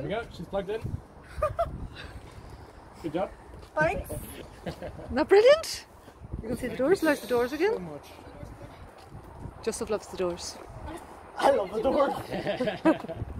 There we go. She's plugged in. Good job. Thanks. Not brilliant? You can see the doors, like the doors So again. much. Joseph loves the doors. I love the doors.